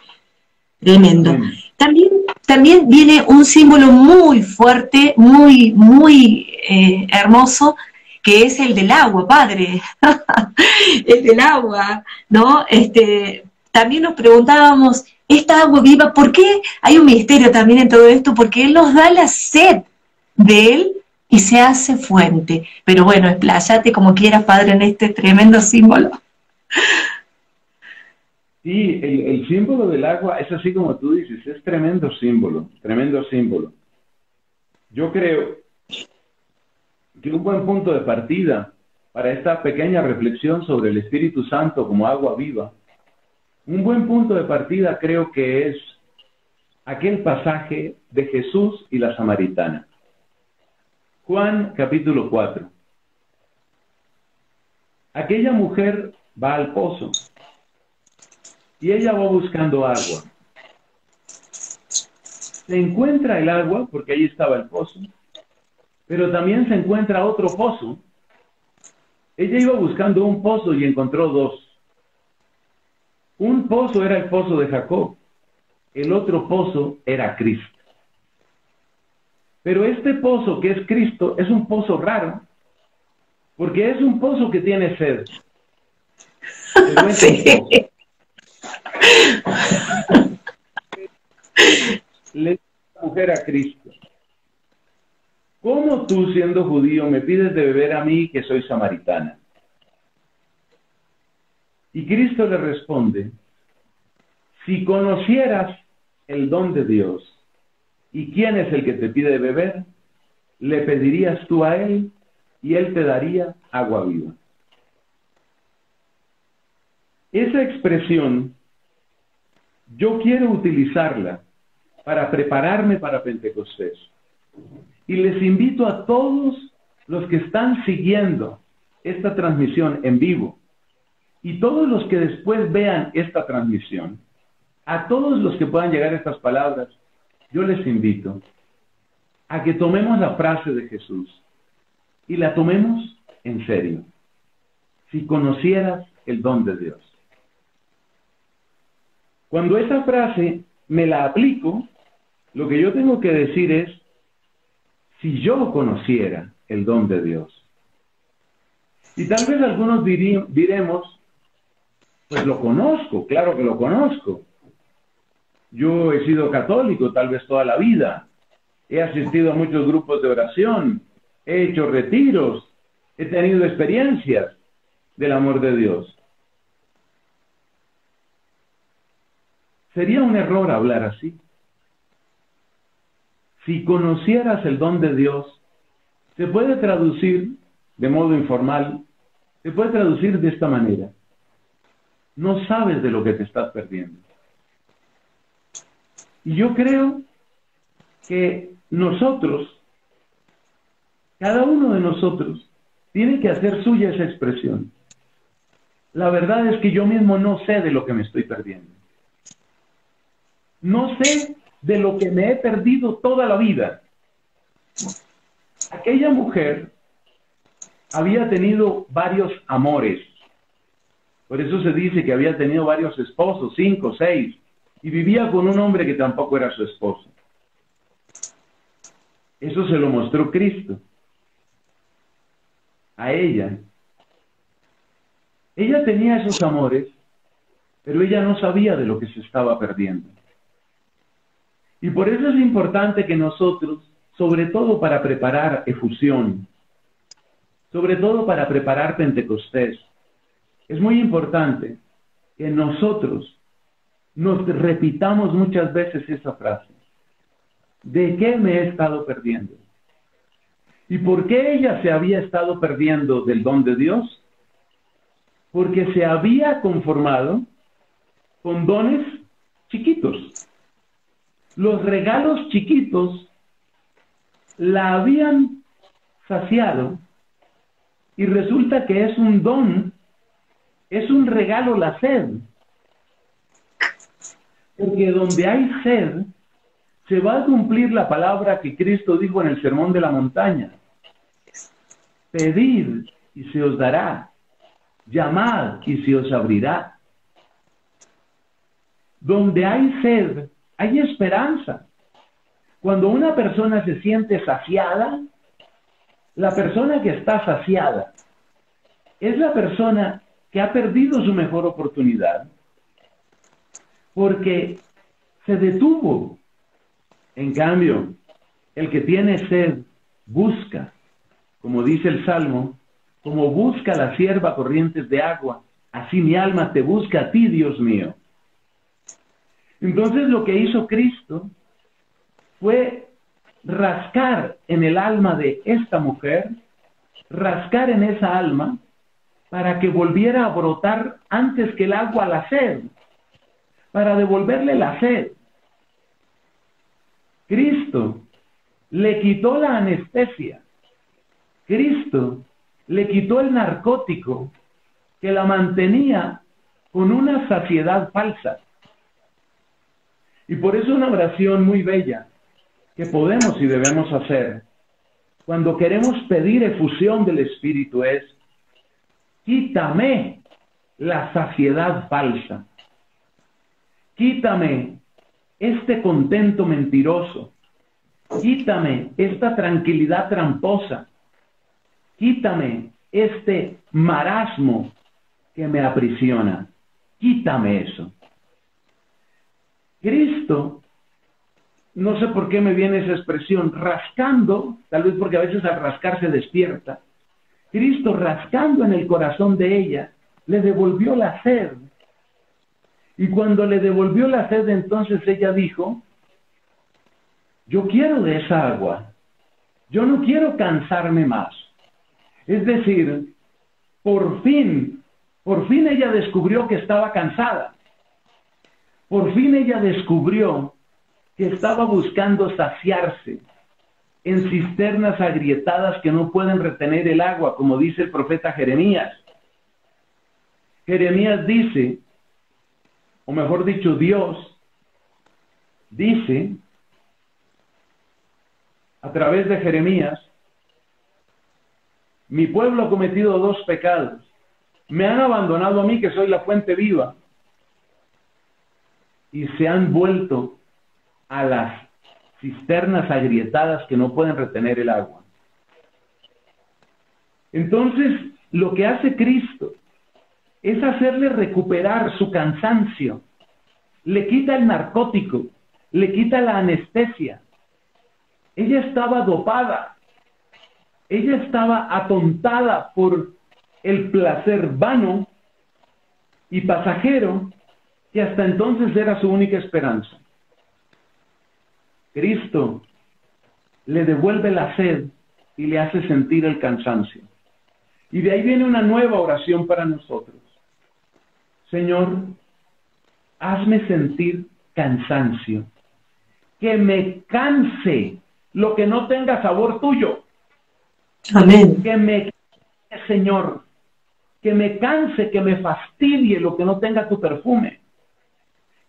Tremendo. También, también viene un símbolo muy fuerte, muy, muy eh, hermoso, que es el del agua, Padre. el del agua, ¿no? Este, también nos preguntábamos, esta agua viva, ¿por qué hay un misterio también en todo esto? Porque Él nos da la sed de Él y se hace fuente. Pero bueno, expláyate como quieras, Padre, en este tremendo símbolo. Sí, el, símbolo del agua es así como tú dices, es tremendo símbolo, tremendo símbolo. Yo creo que un buen punto de partida para esta pequeña reflexión sobre el Espíritu Santo como agua viva, un buen punto de partida creo que es aquel pasaje de Jesús y la samaritana. Juan capítulo 4. Aquella mujer va al pozo y ella va buscando agua. Se encuentra el agua, porque ahí estaba el pozo, pero también se encuentra otro pozo. Ella iba buscando un pozo y encontró dos. Un pozo era el pozo de Jacob, el otro pozo era Cristo. Pero este pozo que es Cristo es un pozo raro, porque es un pozo que tiene sed. Le dice la mujer a Cristo, ¿cómo tú siendo judío me pides de beber a mí que soy samaritana? Y Cristo le responde, si conocieras el don de Dios y quién es el que te pide beber, le pedirías tú a él y él te daría agua viva. Esa expresión yo quiero utilizarla para prepararme para Pentecostés. Y les invito a todos los que están siguiendo esta transmisión en vivo y todos los que después vean esta transmisión, a todos los que puedan llegar a estas palabras, yo les invito a que tomemos la frase de Jesús y la tomemos en serio. Si conocieras el don de Dios. Cuando esa frase me la aplico, lo que yo tengo que decir es, si yo conociera el don de Dios. Y tal vez algunos diremos, pues lo conozco, claro que lo conozco. Yo he sido católico tal vez toda la vida. He asistido a muchos grupos de oración. He hecho retiros. He tenido experiencias del amor de Dios. Sería un error hablar así. Si conocieras el don de Dios, se puede traducir de modo informal, se puede traducir de esta manera. No sabes de lo que te estás perdiendo. Y yo creo que nosotros, cada uno de nosotros, tiene que hacer suya esa expresión. La verdad es que yo mismo no sé de lo que me estoy perdiendo. No sé de lo que me he perdido toda la vida. Aquella mujer había tenido varios amores. Por eso se dice que había tenido varios esposos, cinco, seis, y vivía con un hombre que tampoco era su esposo. Eso se lo mostró Cristo a ella. Ella tenía esos amores, pero ella no sabía de lo que se estaba perdiendo. Y por eso es importante que nosotros, sobre todo para preparar efusión, sobre todo para preparar Pentecostés, es muy importante que nosotros nos repitamos muchas veces esa frase. ¿De qué me he estado perdiendo? ¿Y por qué ella se había estado perdiendo del don de Dios? Porque se había conformado con dones chiquitos los regalos chiquitos la habían saciado y resulta que es un don, es un regalo la sed. Porque donde hay sed, se va a cumplir la palabra que Cristo dijo en el Sermón de la Montaña. Pedid y se os dará. Llamad y se os abrirá. Donde hay sed, hay esperanza. Cuando una persona se siente saciada, la persona que está saciada es la persona que ha perdido su mejor oportunidad porque se detuvo. En cambio, el que tiene sed busca, como dice el Salmo, como busca la sierva corrientes de agua, así mi alma te busca a ti, Dios mío. Entonces lo que hizo Cristo fue rascar en el alma de esta mujer, rascar en esa alma para que volviera a brotar antes que el agua la sed, para devolverle la sed. Cristo le quitó la anestesia. Cristo le quitó el narcótico que la mantenía con una saciedad falsa. Y por eso una oración muy bella que podemos y debemos hacer cuando queremos pedir efusión del Espíritu es, quítame la saciedad falsa, quítame este contento mentiroso, quítame esta tranquilidad tramposa, quítame este marasmo que me aprisiona, quítame eso. Cristo, no sé por qué me viene esa expresión, rascando, tal vez porque a veces al rascar se despierta, Cristo rascando en el corazón de ella, le devolvió la sed. Y cuando le devolvió la sed, entonces ella dijo, yo quiero de esa agua, yo no quiero cansarme más. Es decir, por fin, por fin ella descubrió que estaba cansada. Por fin ella descubrió que estaba buscando saciarse en cisternas agrietadas que no pueden retener el agua, como dice el profeta Jeremías. Jeremías dice, o mejor dicho, Dios dice a través de Jeremías, mi pueblo ha cometido dos pecados. Me han abandonado a mí, que soy la fuente viva, y se han vuelto a las cisternas agrietadas que no pueden retener el agua. Entonces, lo que hace Cristo es hacerle recuperar su cansancio, le quita el narcótico, le quita la anestesia. Ella estaba dopada, ella estaba atontada por el placer vano y pasajero que hasta entonces era su única esperanza. Cristo le devuelve la sed y le hace sentir el cansancio. Y de ahí viene una nueva oración para nosotros. Señor, hazme sentir cansancio, que me canse lo que no tenga sabor tuyo. Amén. Que me Señor, que me canse, que me fastidie lo que no tenga tu perfume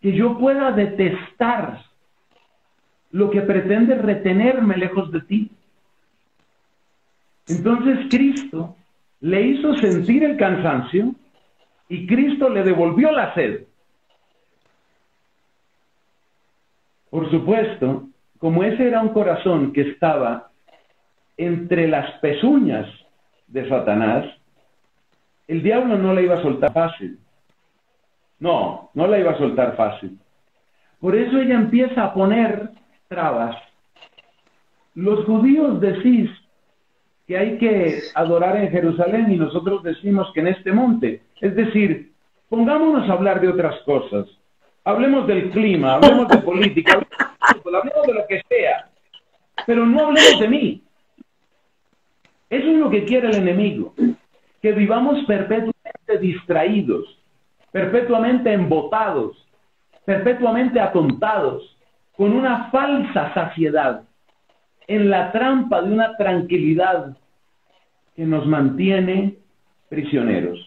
que yo pueda detestar lo que pretende retenerme lejos de ti. Entonces Cristo le hizo sentir el cansancio y Cristo le devolvió la sed. Por supuesto, como ese era un corazón que estaba entre las pezuñas de Satanás, el diablo no le iba a soltar fácil. No, no la iba a soltar fácil. Por eso ella empieza a poner trabas. Los judíos decís que hay que adorar en Jerusalén y nosotros decimos que en este monte. Es decir, pongámonos a hablar de otras cosas. Hablemos del clima, hablemos de política, hablemos de lo que sea, pero no hablemos de mí. Eso es lo que quiere el enemigo, que vivamos perpetuamente distraídos, perpetuamente embotados, perpetuamente atontados, con una falsa saciedad, en la trampa de una tranquilidad que nos mantiene prisioneros.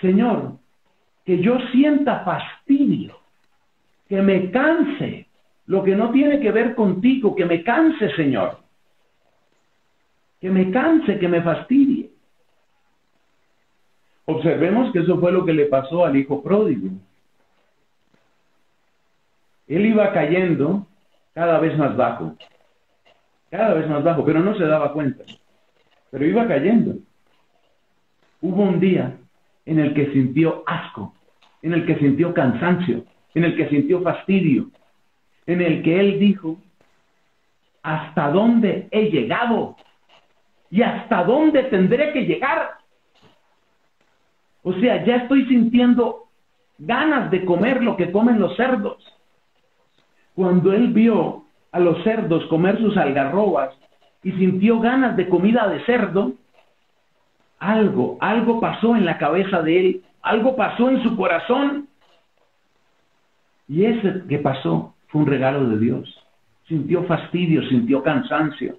Señor, que yo sienta fastidio, que me canse lo que no tiene que ver contigo, que me canse, Señor. Que me canse, que me fastidie. Observemos que eso fue lo que le pasó al hijo pródigo. Él iba cayendo cada vez más bajo, cada vez más bajo, pero no se daba cuenta, pero iba cayendo. Hubo un día en el que sintió asco, en el que sintió cansancio, en el que sintió fastidio, en el que él dijo, ¿hasta dónde he llegado? ¿Y hasta dónde tendré que llegar? O sea, ya estoy sintiendo ganas de comer lo que comen los cerdos. Cuando él vio a los cerdos comer sus algarrobas y sintió ganas de comida de cerdo, algo, algo pasó en la cabeza de él, algo pasó en su corazón. Y ese que pasó fue un regalo de Dios. Sintió fastidio, sintió cansancio,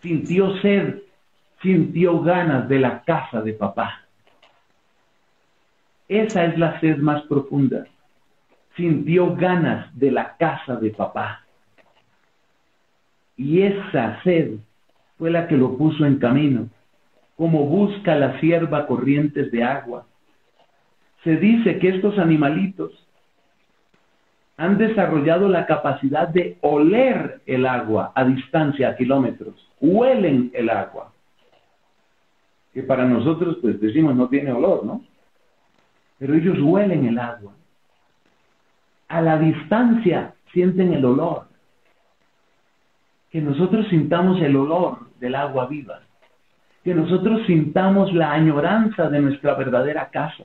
sintió sed, sintió ganas de la casa de papá. Esa es la sed más profunda. Sintió ganas de la casa de papá. Y esa sed fue la que lo puso en camino, como busca la sierva corrientes de agua. Se dice que estos animalitos han desarrollado la capacidad de oler el agua a distancia, a kilómetros. Huelen el agua. Que para nosotros, pues decimos, no tiene olor, ¿no? pero ellos huelen el agua. A la distancia sienten el olor. Que nosotros sintamos el olor del agua viva. Que nosotros sintamos la añoranza de nuestra verdadera casa.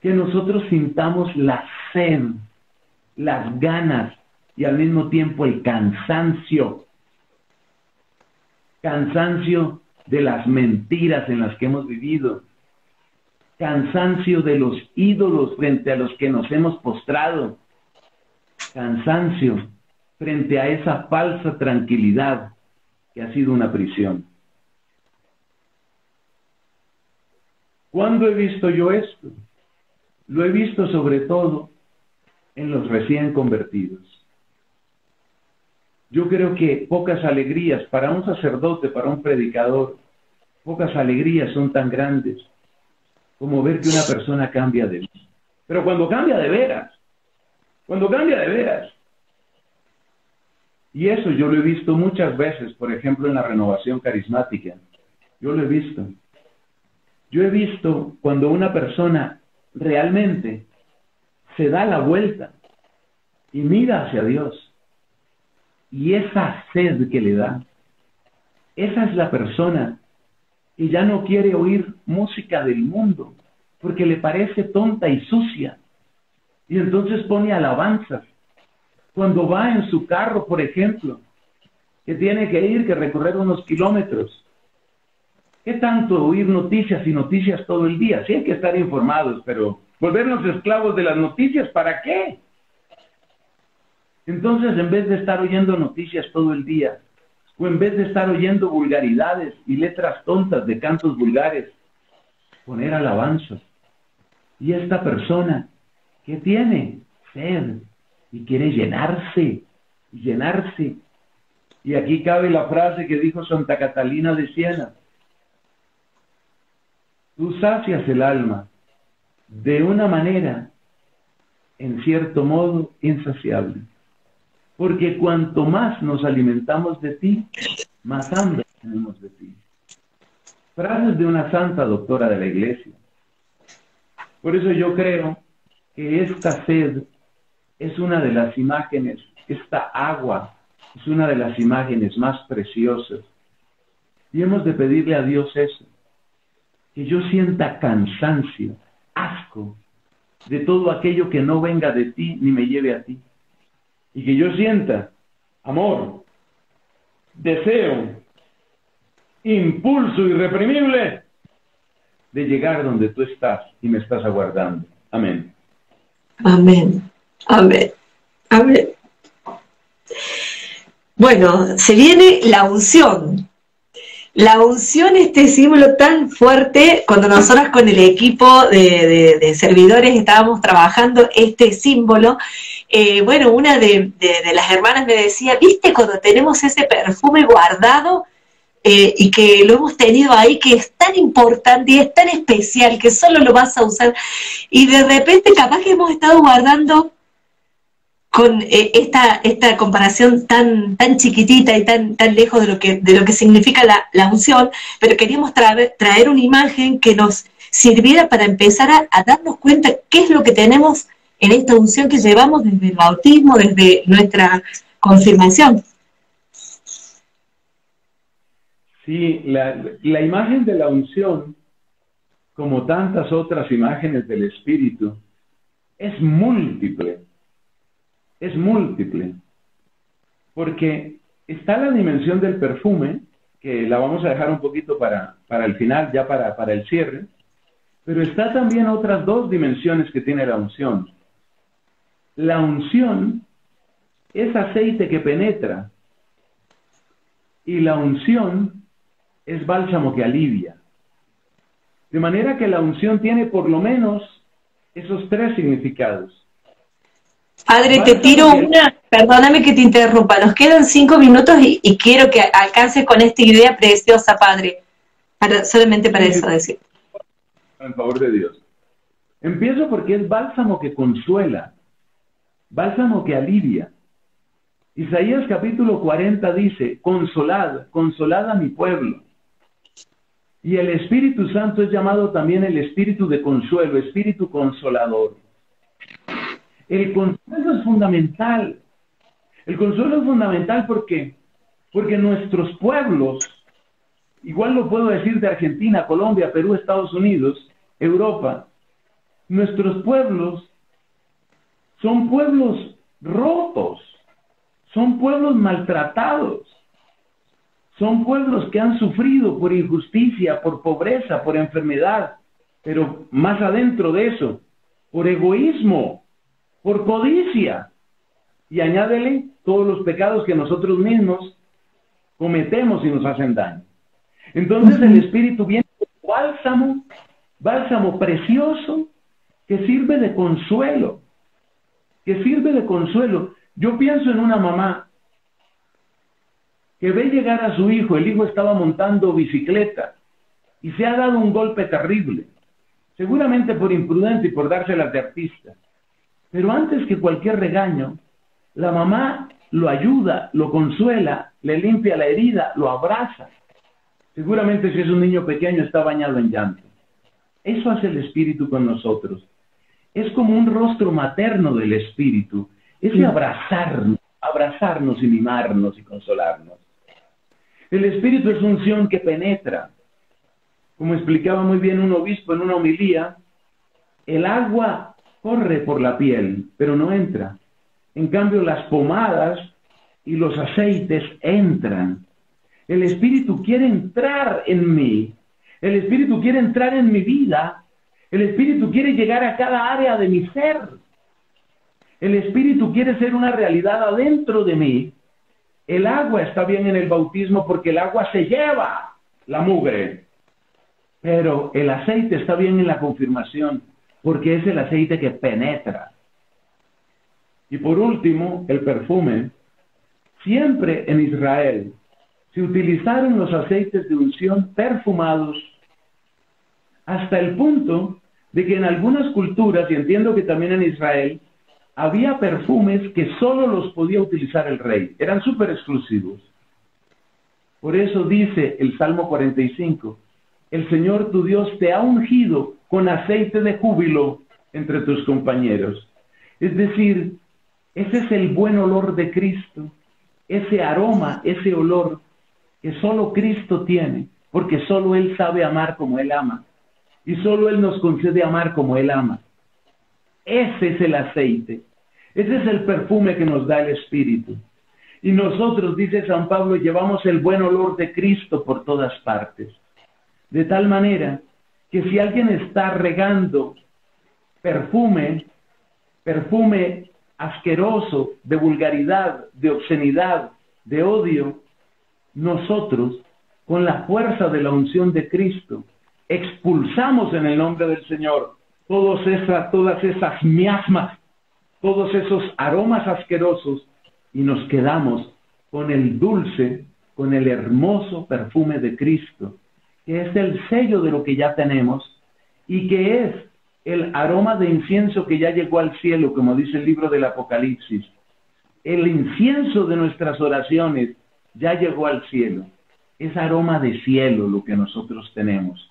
Que nosotros sintamos la sed, las ganas y al mismo tiempo el cansancio. Cansancio de las mentiras en las que hemos vivido. Cansancio de los ídolos frente a los que nos hemos postrado. Cansancio frente a esa falsa tranquilidad que ha sido una prisión. ¿Cuándo he visto yo esto? Lo he visto sobre todo en los recién convertidos. Yo creo que pocas alegrías para un sacerdote, para un predicador, pocas alegrías son tan grandes como ver que una persona cambia de mí. Pero cuando cambia de veras, cuando cambia de veras. Y eso yo lo he visto muchas veces, por ejemplo, en la renovación carismática. Yo lo he visto. Yo he visto cuando una persona realmente se da la vuelta y mira hacia Dios. Y esa sed que le da, esa es la persona que ya no quiere oír música del mundo porque le parece tonta y sucia. Y entonces pone alabanzas. Cuando va en su carro, por ejemplo, que tiene que ir, que recorrer unos kilómetros. ¿Qué tanto oír noticias y noticias todo el día? Sí hay que estar informados, pero volvernos esclavos de las noticias, ¿para qué? Entonces, en vez de estar oyendo noticias todo el día, o en vez de estar oyendo vulgaridades y letras tontas de cantos vulgares, poner alabanzas. Y esta persona, ¿qué tiene? Sed. Y quiere llenarse, llenarse. Y aquí cabe la frase que dijo Santa Catalina de Siena. Tú sacias el alma de una manera, en cierto modo, insaciable. Porque cuanto más nos alimentamos de ti, más hambre tenemos de ti. Frases de una santa doctora de la iglesia. Por eso yo creo que esta sed es una de las imágenes, esta agua es una de las imágenes más preciosas. Y hemos de pedirle a Dios eso, que yo sienta cansancio, asco de todo aquello que no venga de ti ni me lleve a ti y que yo sienta amor, deseo, impulso irreprimible de llegar donde tú estás y me estás aguardando. Amén. Amén. Amén. Amén. Bueno, se viene la unción. La unción, este símbolo tan fuerte, cuando nosotros con el equipo de, servidores estábamos trabajando este símbolo, eh, bueno, una de, las hermanas me decía, viste cuando tenemos ese perfume guardado eh, y que lo hemos tenido ahí, que es tan importante y es tan especial que solo lo vas a usar, y de repente capaz que hemos estado guardando con eh, esta, esta comparación tan, tan chiquitita y tan, tan lejos de lo que, de lo que significa la, la unción, pero queríamos traer, traer una imagen que nos sirviera para empezar a, darnos cuenta qué es lo que tenemos en esta unción que llevamos desde el bautismo, desde nuestra confirmación. Sí, la, la imagen de la unción, como tantas otras imágenes del Espíritu, es múltiple es múltiple, porque está la dimensión del perfume, que la vamos a dejar un poquito para, para el final, ya para, para el cierre, pero está también otras dos dimensiones que tiene la unción. La unción es aceite que penetra y la unción es bálsamo que alivia. De manera que la unción tiene por lo menos esos tres significados. Padre, te tiro una, perdóname que te interrumpa, nos quedan cinco minutos y, quiero que alcances con esta idea preciosa, Padre, solamente para eso decir. En favor de Dios. Empiezo porque es bálsamo que consuela, bálsamo que alivia. Isaías capítulo 40 dice, consolad, consolad a mi pueblo. Y el Espíritu Santo es llamado también el Espíritu de consuelo, Espíritu consolador. El consuelo es fundamental. El consuelo es fundamental porque, porque nuestros pueblos, igual lo puedo decir de Argentina, Colombia, Perú, Estados Unidos, Europa, nuestros pueblos son pueblos rotos, son pueblos maltratados, son pueblos que han sufrido por injusticia, por pobreza, por enfermedad, pero más adentro de eso, por egoísmo, por codicia. Y añádele todos los pecados que nosotros mismos cometemos y nos hacen daño. Entonces el Espíritu viene como bálsamo, bálsamo precioso, que sirve de consuelo, que sirve de consuelo. Yo pienso en una mamá que ve llegar a su hijo, el hijo estaba montando bicicleta y se ha dado un golpe terrible, seguramente por imprudente y por dárselas de artista. Pero antes que cualquier regaño, la mamá lo ayuda, lo consuela, le limpia la herida, lo abraza. Seguramente si es un niño pequeño está bañado en llanto. Eso hace el Espíritu con nosotros. Es como un rostro materno del Espíritu. Es de abrazarnos, abrazarnos y mimarnos y consolarnos. El Espíritu es unción que penetra. Como explicaba muy bien un obispo en una homilía, el agua corre por la piel, pero no entra. En cambio, las pomadas y los aceites entran. El Espíritu quiere entrar en mí. El Espíritu quiere entrar en mi vida. El Espíritu quiere llegar a cada área de mi ser. El Espíritu quiere ser una realidad adentro de mí el agua está bien en el bautismo porque el agua se lleva la mugre. Pero el aceite está bien en la confirmación porque es el aceite que penetra. Y por último, el perfume. Siempre en Israel se utilizaron los aceites de unción perfumados hasta el punto de que en algunas culturas, y entiendo que también en Israel, había perfumes que solo los podía utilizar el rey, eran súper exclusivos. Por eso dice el Salmo 45, el Señor tu Dios te ha ungido con aceite de júbilo entre tus compañeros. Es decir, ese es el buen olor de Cristo, ese aroma, ese olor que solo Cristo tiene, porque solo Él sabe amar como Él ama, y solo Él nos concede amar como Él ama. Ese es el aceite. Ese es el perfume que nos da el Espíritu. Y nosotros, dice San Pablo, llevamos el buen olor de Cristo por todas partes. De tal manera que si alguien está regando perfume, perfume asqueroso, de vulgaridad, de obscenidad, de odio, nosotros, con la fuerza de la unción de Cristo, expulsamos en el nombre del Señor todas esas, todas esas miasmas, todos esos aromas asquerosos y nos quedamos con el dulce, con el hermoso perfume de Cristo, que es el sello de lo que ya tenemos y que es el aroma de incienso que ya llegó al cielo, como dice el libro del Apocalipsis. El incienso de nuestras oraciones ya llegó al cielo. Es aroma de cielo lo que nosotros tenemos.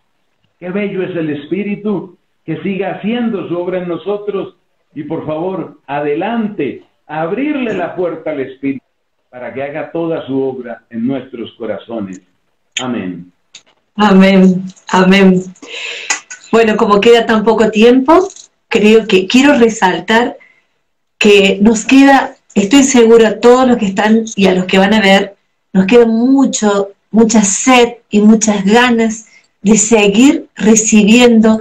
Qué bello es el Espíritu que siga haciendo su obra en nosotros y por favor, adelante, abrirle la puerta al Espíritu para que haga toda su obra en nuestros corazones. Amén. Amén, amén. Bueno, como queda tan poco tiempo, creo que quiero resaltar que nos queda, estoy segura, a todos los que están y a los que van a ver, nos queda mucho, mucha sed y muchas ganas de seguir recibiendo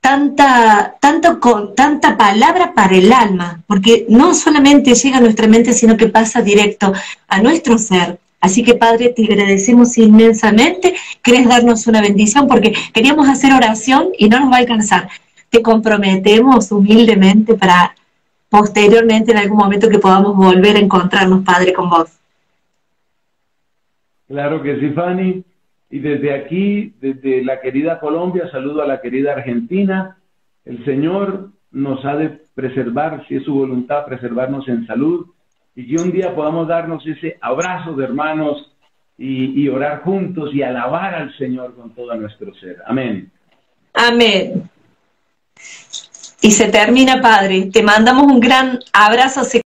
tanta, tanto con, tanta palabra para el alma, porque no solamente llega a nuestra mente, sino que pasa directo a nuestro ser. Así que Padre, te agradecemos inmensamente. ¿Querés darnos una bendición? Porque queríamos hacer oración y no nos va a alcanzar. Te comprometemos humildemente para posteriormente en algún momento que podamos volver a encontrarnos, Padre, con vos. Claro que sí, Fanny. Y desde aquí, desde la querida Colombia, saludo a la querida Argentina. El Señor nos ha de preservar, si es su voluntad, preservarnos en salud y que un día podamos darnos ese abrazo de hermanos y, orar juntos y alabar al Señor con todo nuestro ser. Amén. Amén. y se termina, Padre. Te mandamos un gran abrazo.